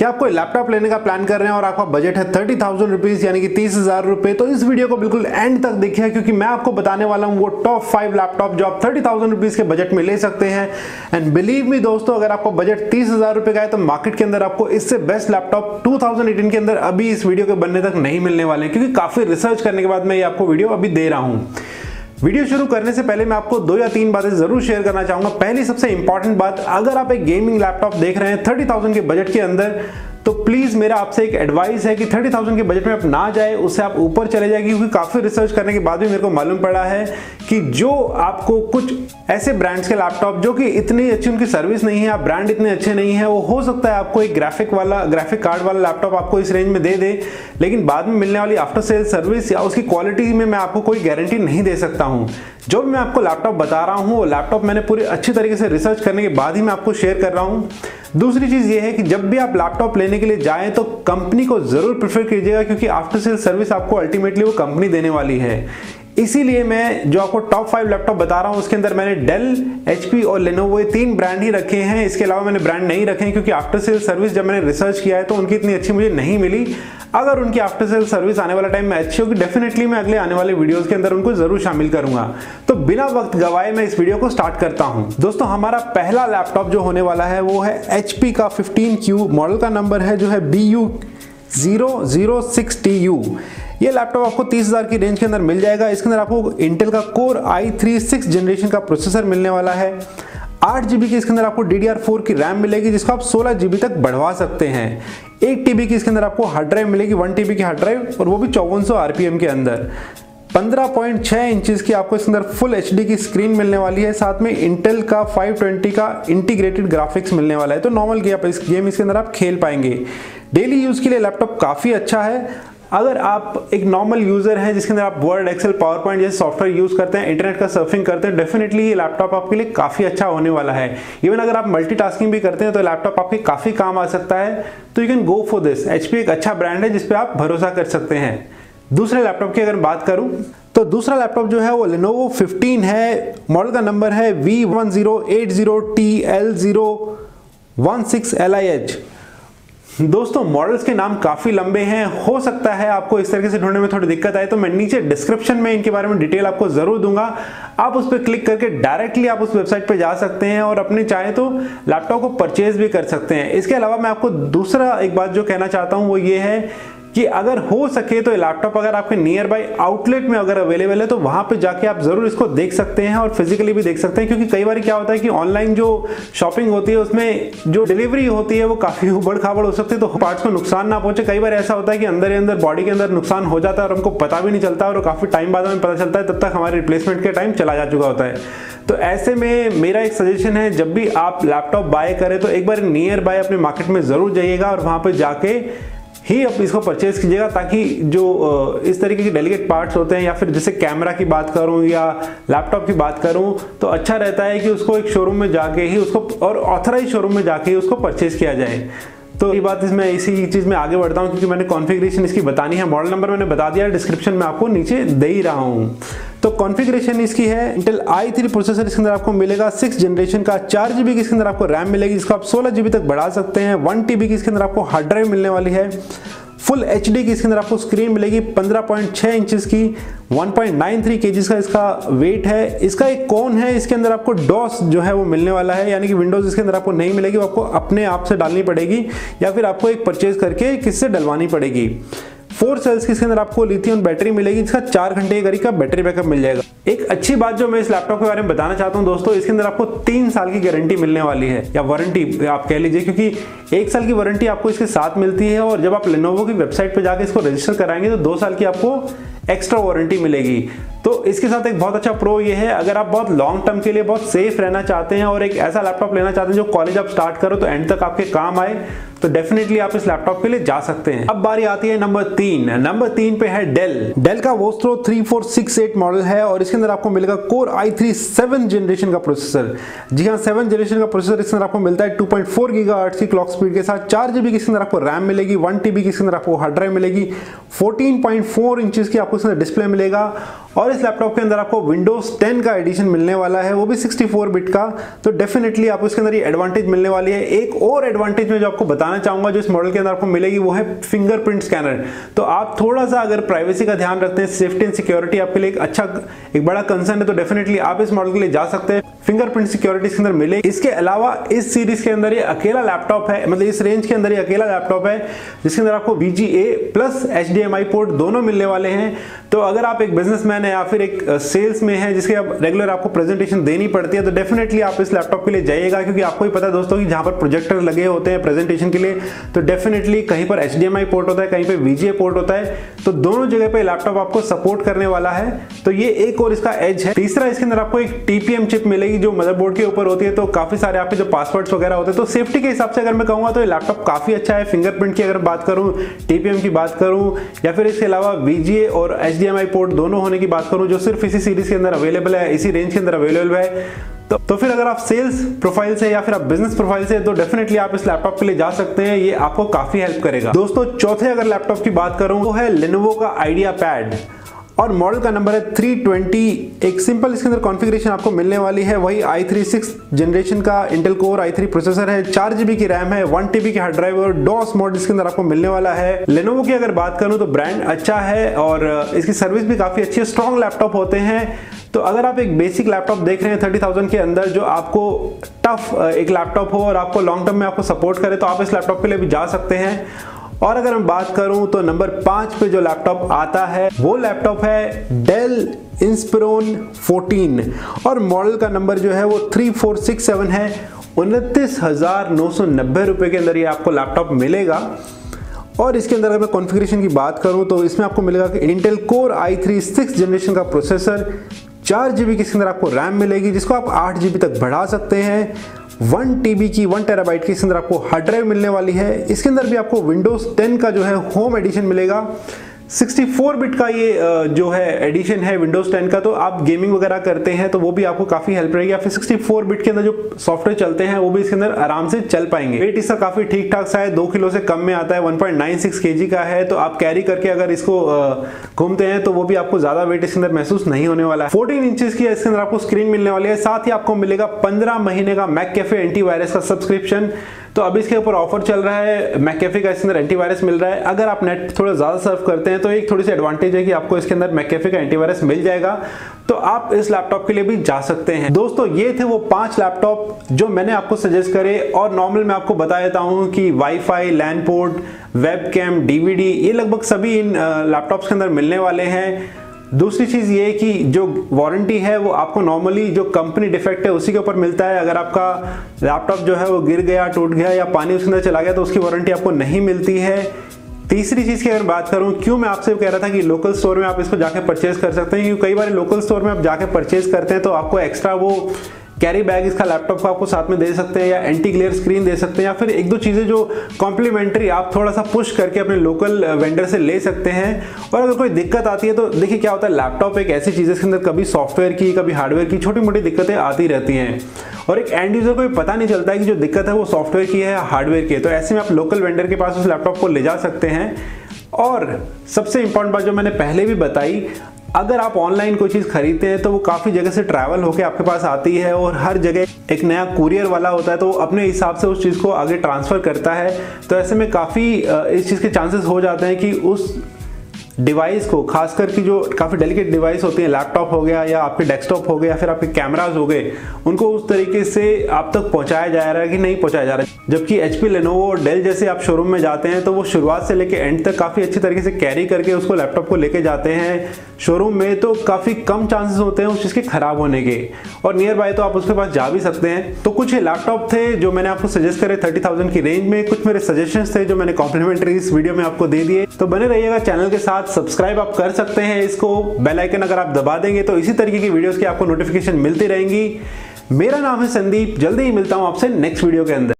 क्या आप कोई लैपटॉप लेने का प्लान कर रहे हैं और आपका बजट है थर्टी थाउज़ेंड रुपीज़ यानी कि तीस हज़ार रुपए? तो इस वीडियो को बिल्कुल एंड तक देखिए, क्योंकि मैं आपको बताने वाला हूँ, वो टॉप फाइव लैपटॉप जो आप थर्टी थाउज़ेंड रुपीज़ के बजट में ले सकते हैं। एंड बिलीव मी दोस्तों, अगर आपको बजट तीस हज़ार रुपए का है तो मार्केट के अंदर आपको इससे बेस्ट लैपटॉप टू के अंदर अभी इस वीडियो के बनने तक नहीं मिलने वाले क्योंकि काफ़ी रिसर्च करने के बाद मैं ये आपको वीडियो अभी दे रहा हूँ। वीडियो शुरू करने से पहले मैं आपको दो या तीन बातें ज़रूर शेयर करना चाहूँगा। पहली सबसे इंपॉर्टेंट बात, अगर आप एक गेमिंग लैपटॉप देख रहे हैं, थर्टी थाउज़ेंड के बजट के अंदर तो प्लीज़ मेरा आपसे एक एडवाइस है कि थर्टी थाउज़ेंड के बजट में आप ना जाए, उससे आप ऊपर चले जाएगी क्योंकि काफ़ी रिसर्च करने के बाद भी मेरे को मालूम पड़ा है कि जो आपको कुछ ऐसे ब्रांड्स के लैपटॉप जो कि इतनी अच्छी उनकी सर्विस नहीं है, आप ब्रांड इतने अच्छे नहीं है, वो हो सकता है आपको एक ग्राफिक वाला ग्राफिक कार्ड वाला लैपटॉप आपको इस रेंज में दे दे, लेकिन बाद में मिलने वाली आफ्टर सेल सर्विस या उसकी क्वालिटी में मैं आपको कोई गारंटी नहीं दे सकता हूँ। जो भी मैं आपको लैपटॉप बता रहा हूँ, वो लैपटॉप मैंने पूरी अच्छी तरीके से रिसर्च करने के बाद ही मैं आपको शेयर कर रहा हूँ। दूसरी चीज़ ये है कि जब भी आप लैपटॉप लेने के लिए जाएँ तो कंपनी को ज़रूर प्रेफर कीजिएगा, क्योंकि आफ्टर सेल सर्विस आपको अल्टीमेटली वो कंपनी देने वाली है। इसीलिए मैं जो आपको टॉप फाइव लैपटॉप बता रहा हूँ, उसके अंदर मैंने डेल एचपी और लेनोवो ये तीन ब्रांड ही रखे हैं। इसके अलावा मैंने ब्रांड नहीं रखे हैं, क्योंकि आफ्टर सेल सर्विस जब मैंने रिसर्च किया है तो उनकी इतनी अच्छी मुझे नहीं मिली। अगर उनकी आफ्टर सेल सर्विस आने वाला टाइम में अच्छी होगी डेफिनेटली मैं अगले आने वाले वीडियोस के अंदर उनको ज़रूर शामिल करूँगा। तो बिना वक्त गवाए मैं इस वीडियो को स्टार्ट करता हूँ। दोस्तों, हमारा पहला लैपटॉप जो होने वाला है, वो है एचपी का फिफ्टीन मॉडल का नंबर है, जो है B U zero zero six T U ये लैपटॉप आपको तीस हज़ार की रेंज के अंदर मिल जाएगा। इसके अंदर आपको इंटेल का core i three six generation का प्रोसेसर मिलने वाला है। आठ जीबी की इसके अंदर आपको डी की रैम मिलेगी, जिसको आप सोलह जीबी तक बढ़वा सकते हैं। एक टीबी की इसके अंदर आपको हार्ड ड्राइव मिलेगी वन टीबी की हार्ड ड्राइव और वो भी चौवन सौ के अंदर। 15.6 इंचेस की आपको इसके अंदर फुल HD की स्क्रीन मिलने वाली है। साथ में इंटेल का 520 का इंटीग्रेटेड ग्राफिक्स मिलने वाला है। तो नॉर्मल गेम इस गेम इसके अंदर आप खेल पाएँगे। डेली यूज़ के लिए लैपटॉप काफ़ी अच्छा है। अगर आप एक नॉर्मल यूज़र हैं जिसके अंदर आप वर्ड एक्सेल पावर पॉइंट जैसे सॉफ्टवेयर यूज़ करते हैं इंटरनेट का सर्फिंग करते हैं डेफिनेटली ये लैपटॉप आपके लिए काफ़ी अच्छा होने वाला है। इवन अगर आप मल्टीटास्किंग भी करते हैं तो लैपटॉप आपके काफ़ी काम आ सकता है। तो you can go for this HP एक अच्छा ब्रांड है जिसपे आप भरोसा कर सकते हैं। दूसरे लैपटॉप की अगर बात करूँ तो दूसरा लैपटॉप जो है वो Lenovo 15 है। मॉडल का नंबर है V1080TL016LIH दोस्तों मॉडल्स के नाम काफ़ी लंबे हैं। हो सकता है आपको इस तरीके से ढूँढने में थोड़ी दिक्कत आए तो मैं नीचे डिस्क्रिप्शन में इनके बारे में डिटेल आपको ज़रूर दूँगा। आप उस पर क्लिक करके डायरेक्टली आप उस वेबसाइट पर जा सकते हैं और अपने चाहे तो लैपटॉप को परचेज भी कर सकते हैं। इसके अलावा मैं आपको दूसरा एक बात जो कहना चाहता हूँ, वो ये है कि अगर हो सके तो लैपटॉप अगर आपके नियर बाई आउटलेट में अगर अवेलेबल है तो वहाँ पे जाके आप ज़रूर इसको देख सकते हैं और फिजिकली भी देख सकते हैं। क्योंकि कई बार क्या होता है कि ऑनलाइन जो शॉपिंग होती है, उसमें जो डिलीवरी होती है, वो काफ़ी उबड़ खाबड़ हो सकती है तो पार्ट्स को नुकसान ना पहुँचे। कई बार ऐसा होता है कि अंदर ही अंदर बॉडी के अंदर नुकसान हो जाता है और हमको पता भी नहीं चलता और काफ़ी टाइम बाद हमें पता चलता है, तब तक हमारे रिप्लेसमेंट के टाइम चला जा चुका होता है। तो ऐसे में मेरा एक सजेशन है, जब भी आप लैपटॉप बाय करें तो एक बार नियर बाय अपने मार्केट में ज़रूर जाइएगा और वहाँ पर जाके ही आप इसको परचेज कीजिएगा ताकि जो इस तरीके के डेलीकेट पार्ट्स होते हैं या फिर जैसे कैमरा की बात करूँ या लैपटॉप की बात करूँ तो अच्छा रहता है कि उसको एक शोरूम में जाके ही उसको, और ऑथराइज शोरूम में जाके ही उसको परचेज किया जाए। तो ये बात इसमें इसी चीज़ में आगे बढ़ता हूँ, क्योंकि मैंने कॉन्फ़िगरेशन इसकी बतानी है। मॉडल नंबर मैंने बता दिया डिस्क्रिप्शन में आपको नीचे दे ही रहा हूँ। तो कॉन्फ़िगरेशन इसकी है इंटेल आई थ्री प्रोसेसर इसके अंदर आपको मिलेगा सिक्स जनरेशन का, चार जीबी की इसके अंदर आपको रैम मिलेगी इसको आप सोलह जीबी तक बढ़ा सकते हैं। वन टीबी की इसके अंदर आपको हार्ड ड्राइव मिलने वाली है। फुल एचडी की इसके अंदर आपको स्क्रीन मिलेगी 15.6 इंचेस की 1.93 केजीज का इसका वेट है। इसका एक कौन है, इसके अंदर आपको डॉस जो है वो मिलने वाला है, यानी कि विंडोज़ इसके अंदर आपको नहीं मिलेगी, वो आपको अपने आप से डालनी पड़ेगी, या फिर आपको एक परचेज करके किससे डलवानी पड़ेगी। फोर सेल्स की अंदर आपको लिथियम बैटरी मिलेगी जिसका चार घंटे के करीब का बैटरी बैकअप मिल जाएगा। एक अच्छी बात जो मैं इस लैपटॉप के बारे में बताना चाहता हूँ दोस्तों, इसके अंदर आपको तीन साल की गारंटी मिलने वाली है, या वारंटी आप कह लीजिए, क्योंकि एक साल की वारंटी आपको इसके साथ मिलती है, और जब आप लेनोवो की वेबसाइट पर जाकर इसको रजिस्टर कराएँगे तो दो साल की आपको एक्स्ट्रा वारंटी मिलेगी। तो इसके साथ एक बहुत अच्छा प्रो ये है, अगर आप बहुत लॉन्ग टर्म के लिए बहुत सेफ़ रहना चाहते हैं और एक ऐसा लैपटॉप लेना चाहते हैं जो कॉलेज आप स्टार्ट करो तो एंड तक आपके काम आए तो डेफिनेटली आप इस लैपटॉप के लिए जा सकते हैं। अब बारी आती है नंबर तीन। नंबर तीन पे है डेल डेल का वोस्ट्रो 3468 मॉडल है और इसके अंदर आपको मिलेगा core i three seven generation का प्रोसेसर जी हाँ सेवन जनरेशन का प्रोसेसर इसके अंदर आपको मिलता है टू पॉइंट फोर की क्लॉक स्पीड के साथ। चार जीबी के अंदर आपको रैम मिलेगी वन टीबी के अंदर आपको हार्ड ड्राइव मिलेगी। 14.4 इंचेस की आपको इसमें डिस्प्ले मिलेगा। और इस लैपटॉप के अंदर आपको विंडोज़ 10 का एडिशन मिलने वाला है, वो भी 64 बिट का। तो डेफिनेटली आपको इसके अंदर ये एडवांटेज मिलने वाली है। एक और एडवांटेज में जो आपको बताना चाहूँगा, जो इस मॉडल के अंदर आपको मिलेगी, वो है फिंगरप्रिंट स्कैनर तो आप थोड़ा सा अगर प्राइवेसी का ध्यान रखते हैं सेफ्टी एंड सिक्योरिटी आपके लिए एक अच्छा एक बड़ा कंसर्न है तो डेफिनेटली आप इस मॉडल के लिए जा सकते हैं। फिंगरप्रिंट सिक्योरिटी के अंदर मिले इसके अलावा इस सीरीज़ के अंदर ये अकेला लैपटॉप है मतलब इस रेंज के अंदर ये अकेला लैपटॉप है, जिसके अंदर आपको VGA प्लस HDMI पोर्ट दोनों मिलने वाले हैं। तो अगर आप एक बिजनेसमैन है या फिर एक सेल्स में है जिसके आप रेगुलर आपको प्रेजेंटेशन देनी पड़ती है तो डेफिनेटली आप इस लैपटॉप के लिए जाइएगा, क्योंकि आपको ही पता है दोस्तों कि जहाँ पर प्रोजेक्टर लगे होते हैं प्रेजेंटेशन के लिए तो डेफिनेटली कहीं पर एचडीएमआई पोर्ट होता है, कहीं पर VGA पोर्ट होता है तो दोनों जगह पर लैपटॉप आपको सपोर्ट करने वाला है। तो ये एक और इसका एज है। तीसरा इसके अंदर आपको एक टीपीएम चिप मिलेगी जो मदरबोर्ड के ऊपर होती है तो काफ़ी सारे आपके जो पासवर्ड्स वगैरह होते हैं तो सेफ्टी के हिसाब से अगर मैं कहूँगा तो ये लैपटॉप काफ़ी अच्छा है। फिंगरप्रिंट की अगर बात करूँ टीपीएम की बात करूँ, या फिर इसके अलावा VGA और HDMI पोर्ट दोनों होने की बात करूँ जो सिर्फ़ इसी सीरीज़ के अंदर अवेलेबल है इसी रेंज के अंदर अवेलेबल है तो, तो फिर अगर आप सेल्स प्रोफ़ाइल से या फिर आप बिज़नेस प्रोफ़ाइल से तो डेफिनेटली आप इस लैपटॉप के लिए जा सकते हैं ये आपको काफ़ी हेल्प करेगा। दोस्तों चौथे अगर लैपटॉप की बात करूँ तो है लेनोवो का आइडिया पैड और मॉडल का नंबर है 320 एक सिंपल इसके अंदर कॉन्फ़िगरेशन आपको मिलने वाली है, वही i3 सिक्स जनरेशन का इंटेल कोर i3 प्रोसेसर है, चार जीबी की रैम है वन टीबी की हार्ड ड्राइव और डॉस मॉडल इसके अंदर आपको मिलने वाला है। लेनोवो की अगर बात करूँ तो ब्रांड अच्छा है और इसकी सर्विस भी काफ़ी अच्छी है स्ट्रॉन्ग लैपटॉप होते हैं। तो अगर आप एक बेसिक लैपटॉप देख रहे हैं थर्टी थाउज़ेंड के अंदर जो आपको टफ एक लैपटॉप हो और आपको लॉन्ग टर्म में आपको सपोर्ट करे तो आप इस लैपटॉप के लिए भी जा सकते हैं। और अगर मैं बात करूँ तो नंबर पाँच पे जो लैपटॉप आता है, वो लैपटॉप है डेल इंस्पिरोन 14 और मॉडल का नंबर जो है वो 3467 है। उनतीस हज़ार नौ सौ नब्बे रुपए के अंदर ये आपको लैपटॉप मिलेगा। और इसके अंदर अगर मैं कॉन्फ़िगरेशन की बात करूँ तो इसमें आपको मिलेगा कि Intel core i three six generation का प्रोसेसर चार जीबी के अंदर आपको रैम मिलेगी, जिसको आप आठ जीबी तक बढ़ा सकते हैं। वन टीबी की, वन टेराबाइट की इसके अंदर आपको हार्ड ड्राइव मिलने वाली है। इसके अंदर भी आपको विंडोज़ 10 का जो है, होम एडिशन मिलेगा। 64 बिट का ये जो है एडिशन है विंडोज़ 10 का तो आप गेमिंग वगैरह करते हैं तो वो भी आपको काफ़ी हेल्प रहेगी। या फिर 64 बिट के अंदर जो सॉफ्टवेयर चलते हैं, वो भी इसके अंदर आराम से चल पाएँगे। वेट इसका काफ़ी ठीक ठाक सा है, दो किलो से कम में आता है 1.96 केजी का है तो आप कैरी करके अगर इसको घूमते हैं तो वो भी आपको ज़्यादा वेट इसके अंदर महसूस नहीं होने वाला है। फोर्टीन इंचेस की इसके अंदर आपको स्क्रीन मिलने वाली है, साथ ही आपको मिलेगा पंद्रह महीने का मैक कैफ़े एंटीवायरस का सब्सक्रिप्शन तो अब इसके ऊपर ऑफ़र चल रहा है मैकेफे का इसके अंदर एंटीवायरस मिल रहा है। अगर आप नेट थोड़ा ज़्यादा सर्व करते हैं तो एक थोड़ी सी एडवांटेज है कि आपको इसके अंदर मैकेफे का एंटीवायरस मिल जाएगा। तो आप इस लैपटॉप के लिए भी जा सकते हैं। दोस्तों, ये थे वो पाँच लैपटॉप जो मैंने आपको सजेस्ट करे, और नॉर्मल मैं आपको बता देता हूँ कि wifi LAN port webcam ये लगभग सभी इन लैपटॉप्स के अंदर मिलने वाले हैं। दूसरी चीज़ ये कि जो वारंटी है, वो आपको नॉर्मली जो कंपनी डिफेक्ट है, उसी के ऊपर मिलता है। अगर आपका लैपटॉप जो है, वो गिर गया, टूट गया, या पानी उसके अंदर चला गया तो उसकी वारंटी आपको नहीं मिलती है। तीसरी चीज़ की अगर बात करूँ, क्यों मैं आपसे कह रहा था कि लोकल स्टोर में आप इसको जाके परचेज कर सकते हैं? क्योंकि कई बार लोकल स्टोर में आप जाके परचेज करते हैं तो आपको एक्स्ट्रा वो कैरी बैग इसका लैपटॉप आपको साथ में दे सकते हैं या एंटी ग्लेयर स्क्रीन दे सकते हैं या फिर एक दो चीज़ें जो कॉम्प्लीमेंट्री आप थोड़ा सा पुश करके अपने लोकल वेंडर से ले सकते हैं। और अगर कोई दिक्कत आती है तो देखिए क्या होता है लैपटॉप एक ऐसी चीज़ है, इसके अंदर कभी सॉफ्टवेयर की, कभी हार्डवेयर की छोटी मोटी दिक्कतें आती रहती हैं। और एक एंड यूज़र को भी पता नहीं चलता है कि जो दिक्कत है वो सॉफ्टवेयर की है या हार्डवेयर की है। तो ऐसे में आप लोकल वेंडर के पास उस लैपटॉप को ले जा सकते हैं। और सबसे इंपॉर्टेंट बात जो मैंने पहले भी बताई, अगर आप ऑनलाइन कोई चीज़ खरीदते हैं तो वो काफ़ी जगह से ट्रैवल होकर आपके पास आती है और हर जगह एक नया कुरियर वाला होता है तो वो अपने हिसाब से उस चीज़ को आगे ट्रांसफ़र करता है। तो ऐसे में काफ़ी इस चीज़ के चांसेस हो जाते हैं कि उस डिवाइस को, खासकर करके जो काफ़ी डेलिकेट डिवाइस होती हैं लैपटॉप हो गया या आपके डेस्कटॉप हो गया या फिर आपके कैमराज हो गए, उनको उस तरीके से आप तक पहुँचाया जा रहा है कि नहीं पहुँचाया जा रहा है। जबकि एच पी लेनोवो और डेल जैसे आप शोरूम में जाते हैं तो वो शुरुआत से लेके एंड तक काफ़ी अच्छी तरीके से कैरी करके उसको लैपटॉप को लेके जाते हैं। शोरूम में तो काफ़ी कम चांसेस होते हैं उस चीज़ के ख़राब होने के। और नियर बाय तो आप उसके पास जा भी सकते हैं। तो कुछ लैपटॉप थे जो मैंने आपको सजेस्ट करे थर्टी थाउज़ेंड की रेंज में। कुछ मेरे सजेशन थे जो मैंने कॉम्प्लीमेंट्री इस वीडियो में आपको दे दिए। तो बने रहिएगा चैनल के साथ। सब्सक्राइब आप कर सकते हैं इसको। बेल आइकन अगर आप दबा देंगे तो इसी तरीके की वीडियोस की आपको नोटिफिकेशन मिलती रहेंगी। मेरा नाम है संदीप, जल्दी ही मिलता हूँ आपसे नेक्स्ट वीडियो के अंदर।